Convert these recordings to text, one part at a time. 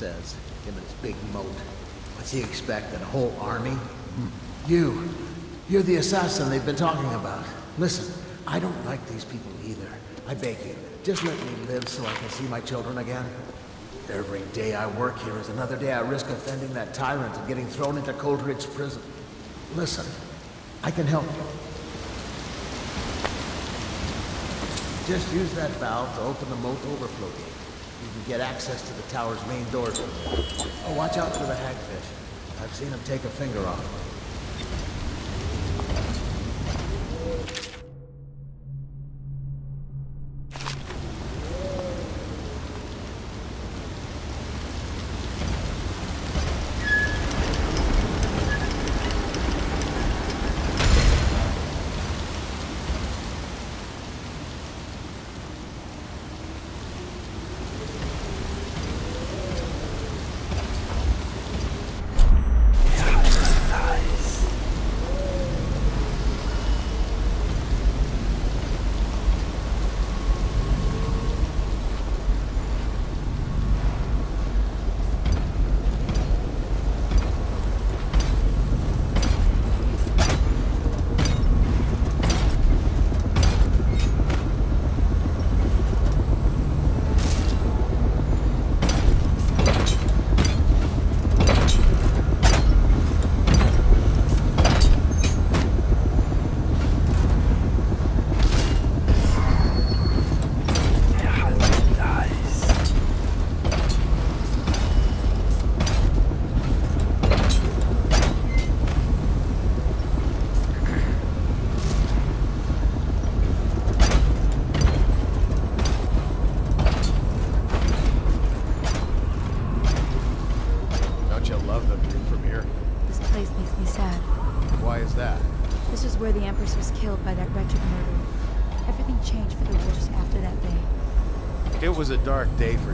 says. Him and his big moat. What's he expect, a whole army? You. You're the assassin they've been talking about. Listen, I don't like these people either. I beg you, just let me live so I can see my children again. Every day I work here is another day I risk offending that tyrant and getting thrown into Coldridge prison. Listen, I can help you. Just use that valve to open the moat overflow gate. You can get access to the tower's main doors. Oh, watch out for the hagfish. I've seen him take a finger off.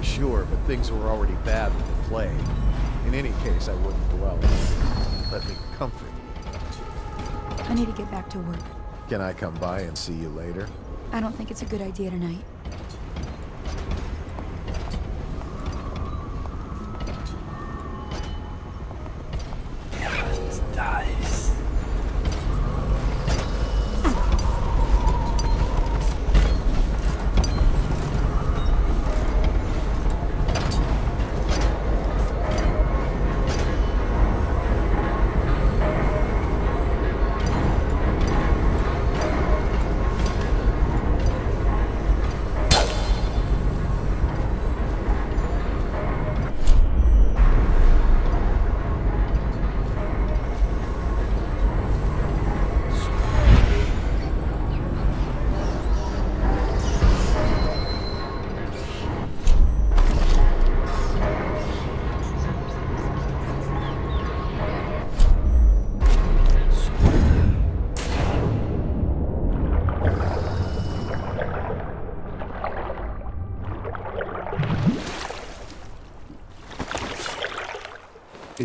Sure, but things were already bad with the plague. In any case, I wouldn't dwell. Let me comfort you. I need to get back to work. Can I come by and see you later? I don't think it's a good idea tonight.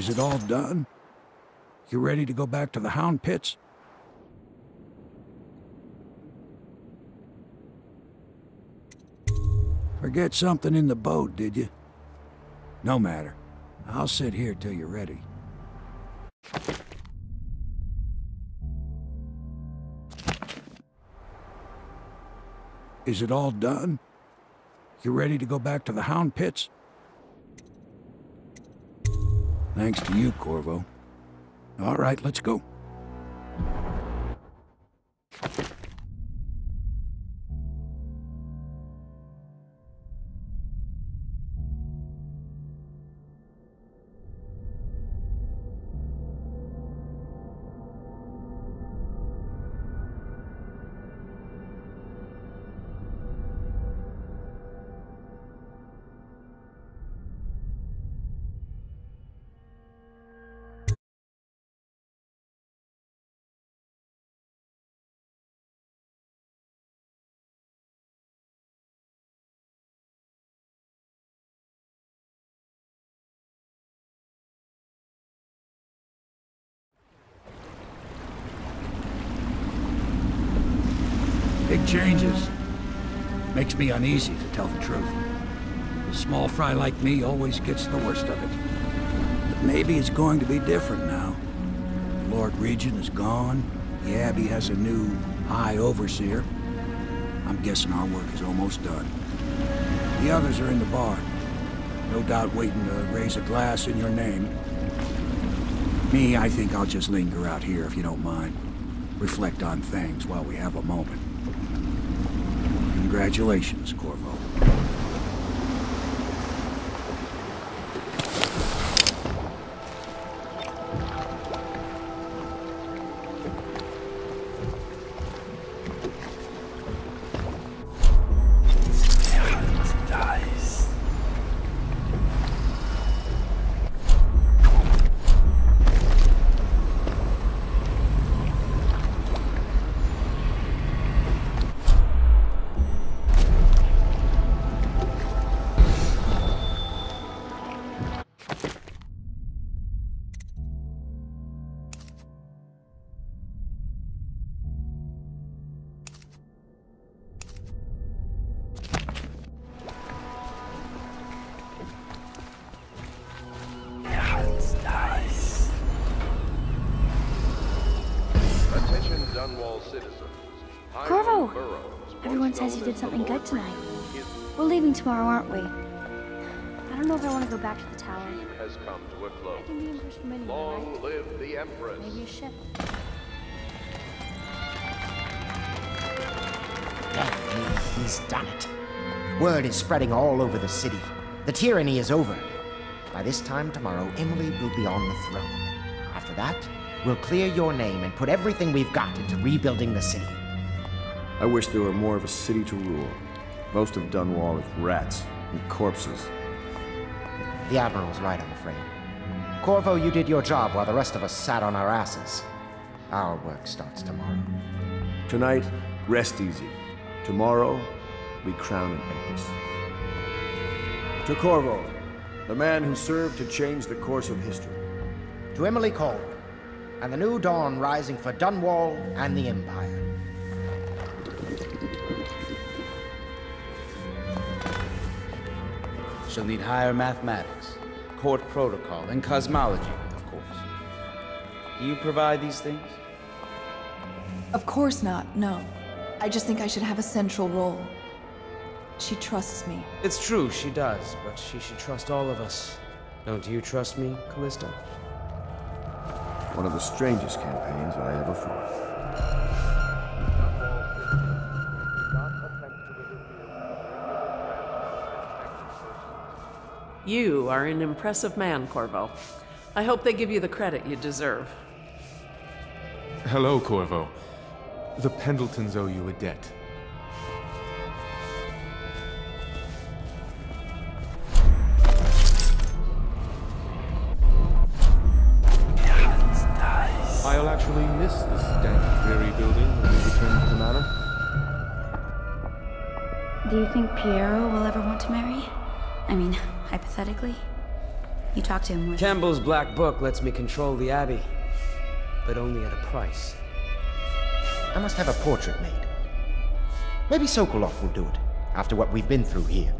Is it all done? You ready to go back to the Hound Pits? Forget something in the boat, did you? No matter. I'll sit here till you're ready. Is it all done? You ready to go back to the Hound Pits? Thanks to you, Corvo. All right, let's go. Big changes. Makes me uneasy, to tell the truth. A small fry like me always gets the worst of it. But maybe it's going to be different now. Lord Regent is gone. The Abbey has a new High Overseer. I'm guessing our work is almost done. The others are in the bar. No doubt waiting to raise a glass in your name. Me, I think I'll just linger out here if you don't mind. Reflect on things while we have a moment. Congratulations, Corvo. Everyone once you did something good tonight. We're leaving tomorrow, aren't we? I don't know if I want to go back to the tower. has come to a close. I can be Empress from anywhere, Long right? live the Empress. Maybe a ship. Damn me, he's done it. Word is spreading all over the city. The tyranny is over. By this time tomorrow, Emily will be on the throne. After that, we'll clear your name and put everything we've got into rebuilding the city. I wish there were more of a city to rule. Most of Dunwall is rats and corpses. The Admiral Admiral's right, I'm afraid. Corvo, you did your job while the rest of us sat on our asses. Our work starts tomorrow. Tonight, rest easy. Tomorrow, we crown an empress. To Corvo, the man who served to change the course of history. To Emily Kaldwin, and the new dawn rising for Dunwall and the Empire. She'll need higher mathematics, court protocol, and cosmology, of course. Do you provide these things? Of course not, no. I just think I should have a central role. She trusts me. It's true, she does, but she should trust all of us. Don't you trust me, Callista? One of the strangest campaigns I ever fought. You are an impressive man, Corvo. I hope they give you the credit you deserve. Hello, Corvo. The Pendletons owe you a debt. I'll actually miss this dank, dreary building when we return to the manor. Do you think Piero will ever want to marry? I hypothetically. You talked to him with. Campbell's Black Book lets me control the Abbey, but only at a price. I must have a portrait made. Maybe Sokolov will do it, after what we've been through here.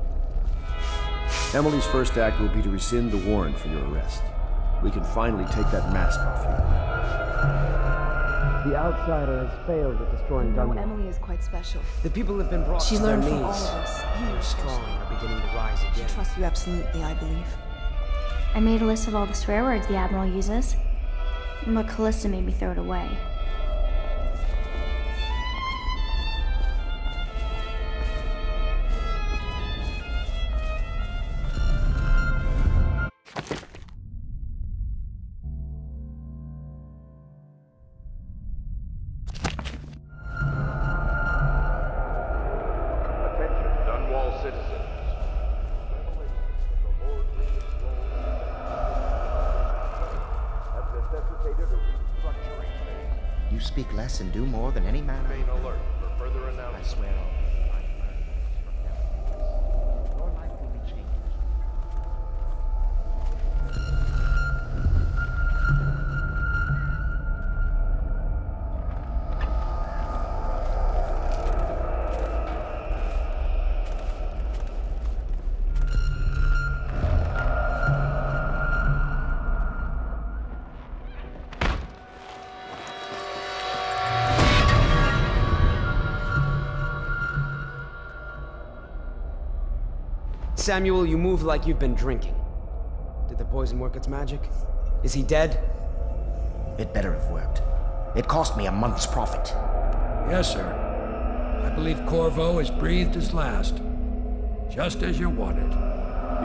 Emily's first act will be to rescind the warrant for your arrest. We can finally take that mask off you. The outsider has failed at destroying No, Dunwall. Emily is quite special. The people have been brought She to their learned knees. from all of us. You They're strong and are beginning to rise again. She again. trusts you absolutely, I believe. I made a list of all the swear words the Admiral uses. But Callista made me throw it away. Samuel, you move like you've been drinking. Did the poison work its magic? Is he dead? It better have worked. It cost me a month's profit. Yes, sir. I believe Corvo has breathed his last. Just as you wanted.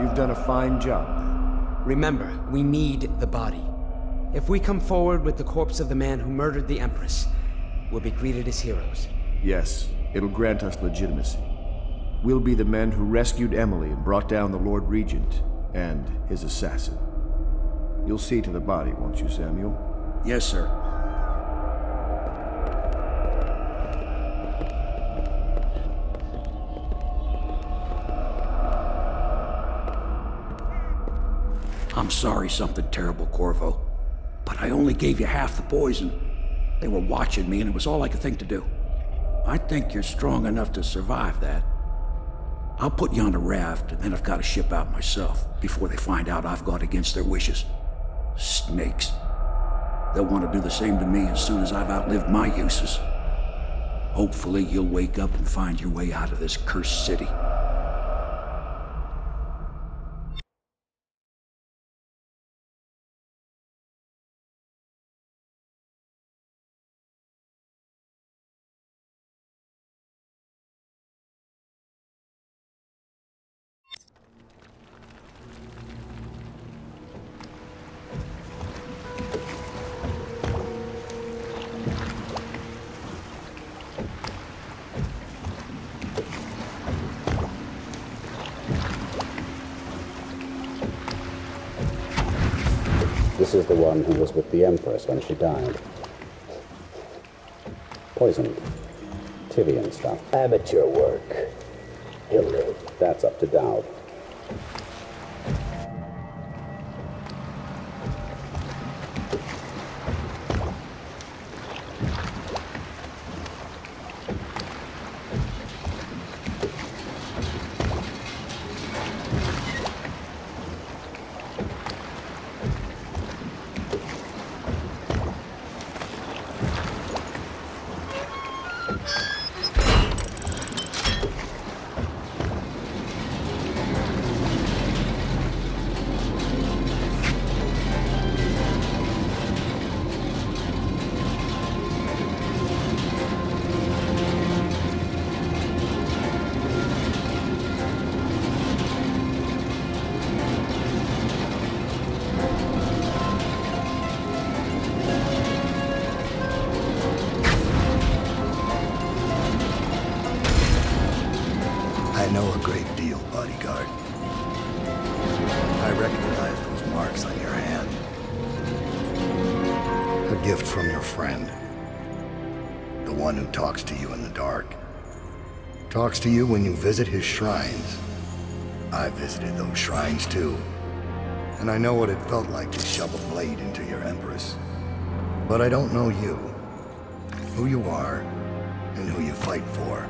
You've done a fine job. Remember, we need the body. If we come forward with the corpse of the man who murdered the Empress, we'll be greeted as heroes. Yes, it'll grant us legitimacy. We'll be the men who rescued Emily and brought down the Lord Regent and his assassin. You'll see to the body, won't you, Samuel? Yes, sir. I'm sorry something terrible, Corvo. But I only gave you half the poison. They were watching me, and it was all I could think to do. I think you're strong enough to survive that. I'll put you on a raft, and then I've got to ship out myself before they find out I've gone against their wishes. Snakes. They'll want to do the same to me as soon as I've outlived my uses. Hopefully, you'll wake up and find your way out of this cursed city. One who was with the Empress when she died. Poisoned. Tyvian stuff. Amateur work. He'll live. That's up to Daud. Talks to you when you visit his shrines. I visited those shrines too. And I know what it felt like to shove a blade into your Empress. But I don't know you. Who you are, and who you fight for.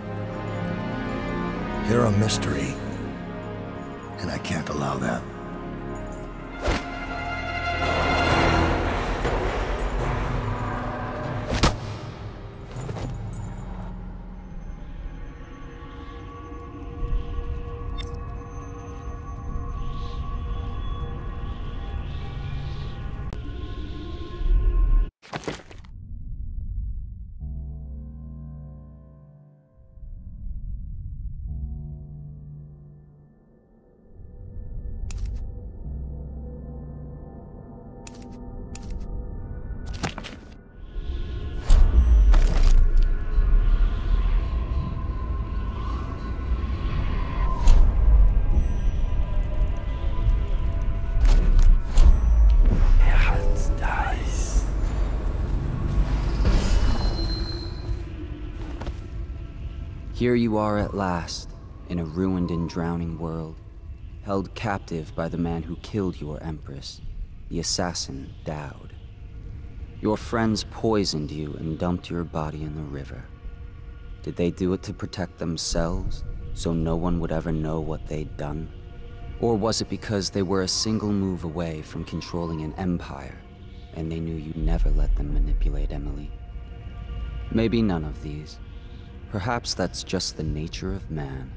You're a mystery. And I can't allow that. Here you are at last, in a ruined and drowning world, held captive by the man who killed your Empress, the assassin Daud. Your friends poisoned you and dumped your body in the river. Did they do it to protect themselves, so no one would ever know what they'd done? Or was it because they were a single move away from controlling an empire, and they knew you'd never let them manipulate Emily? Maybe none of these. Perhaps that's just the nature of man.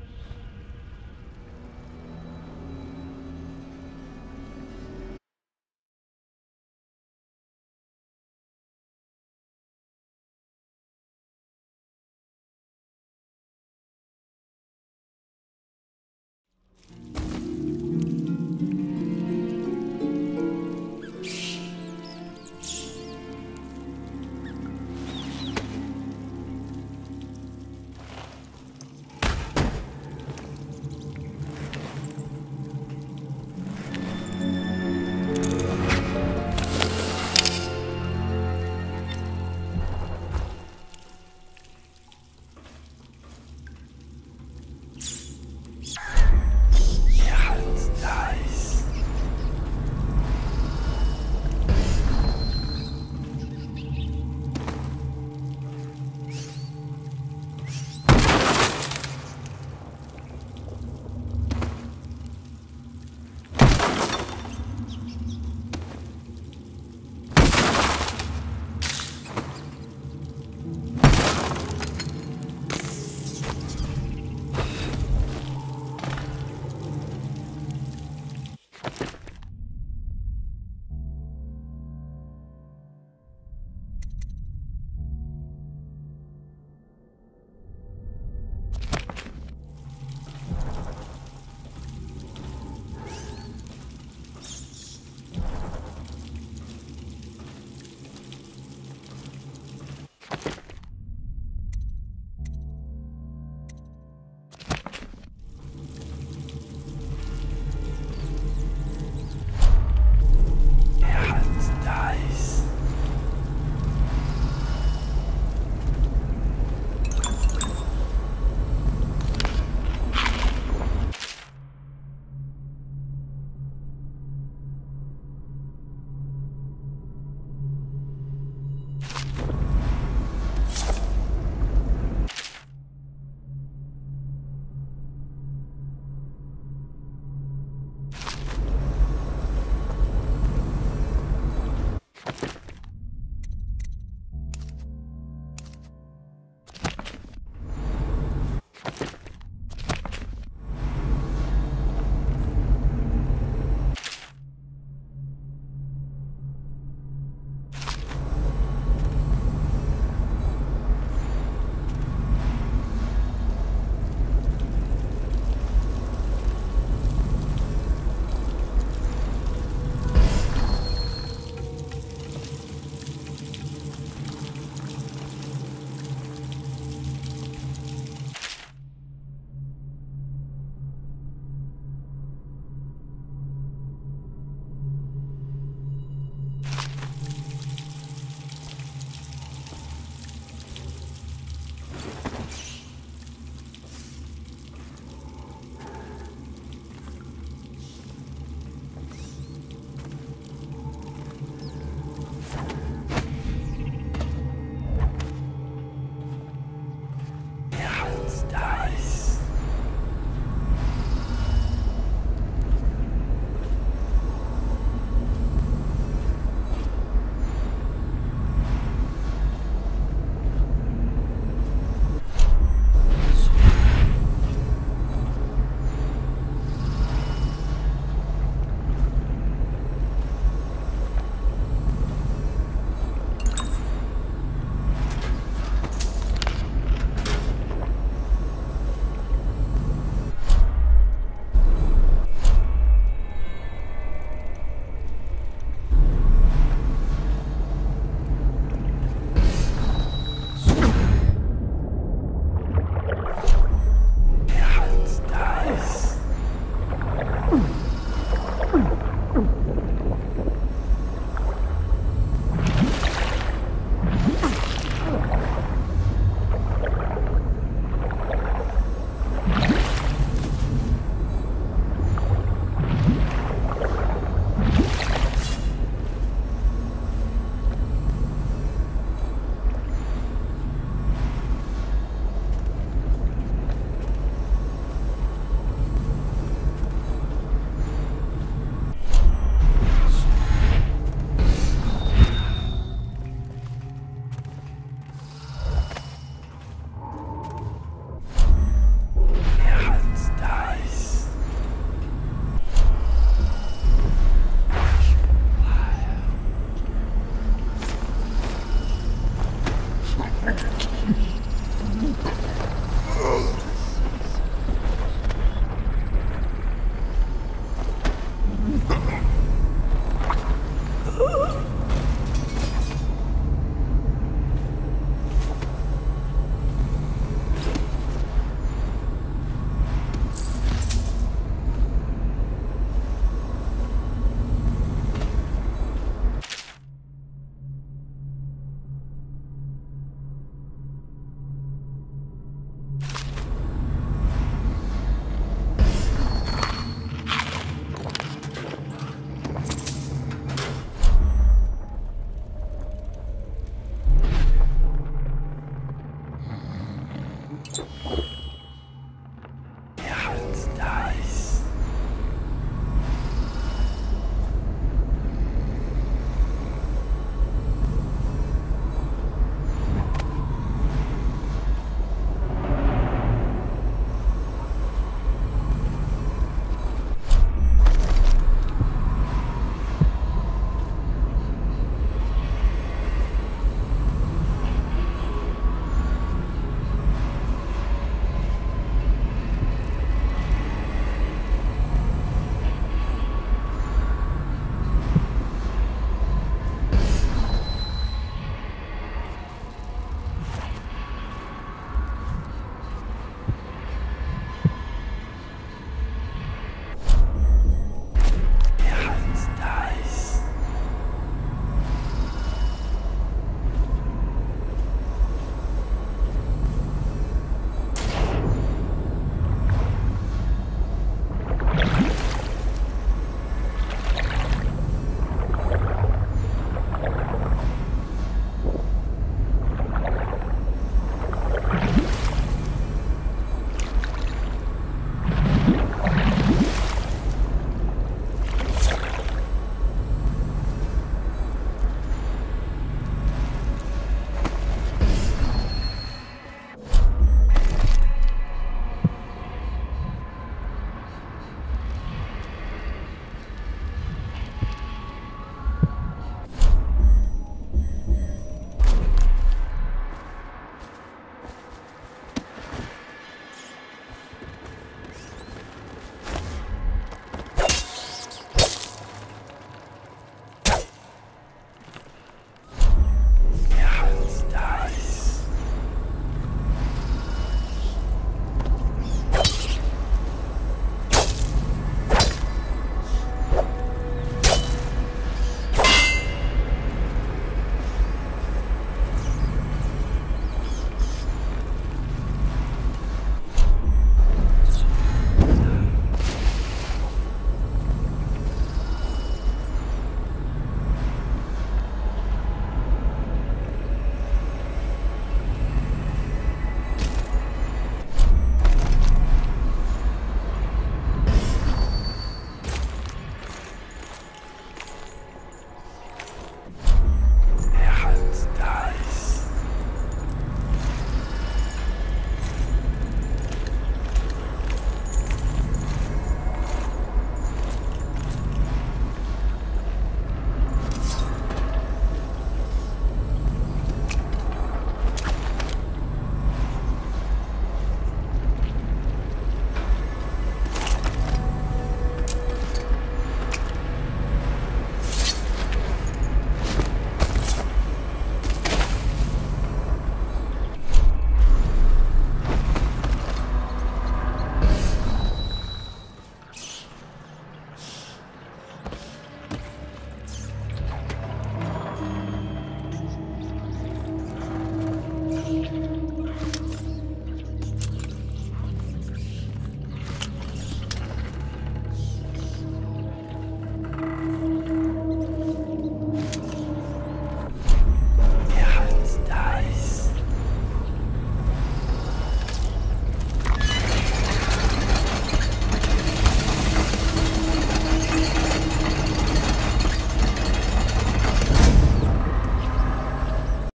dies.